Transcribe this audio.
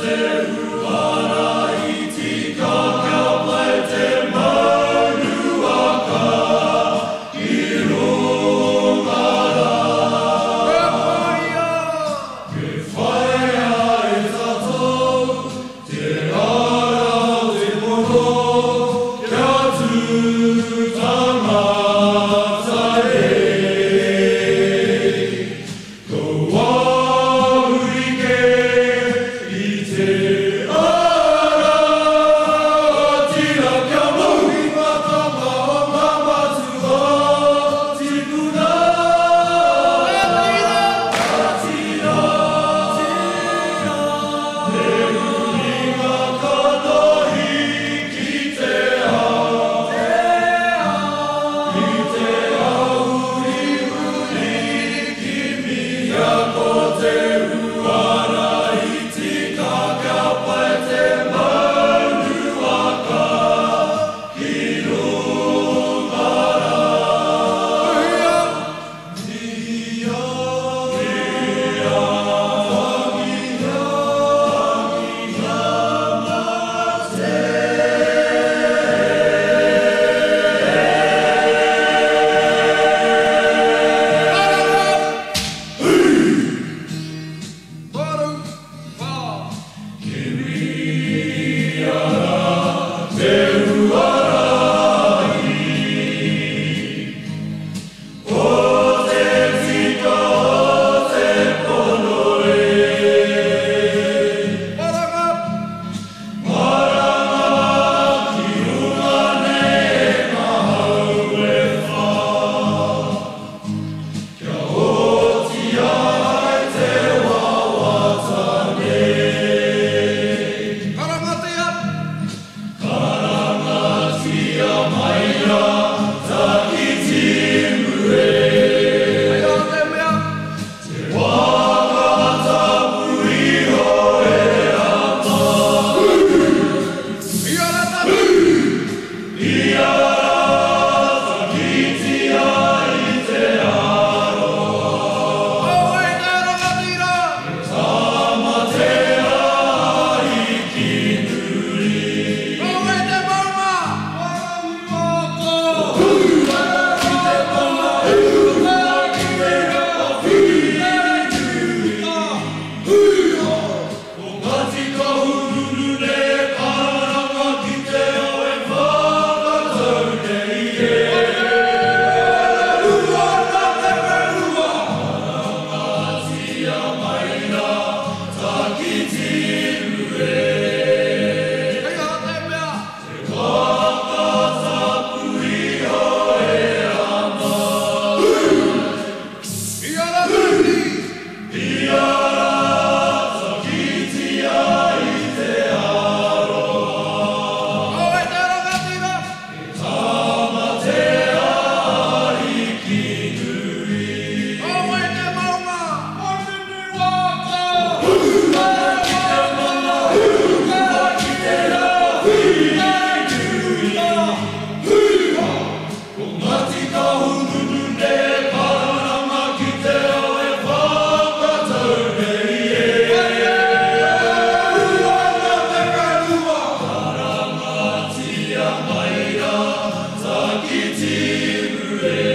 Deus. Get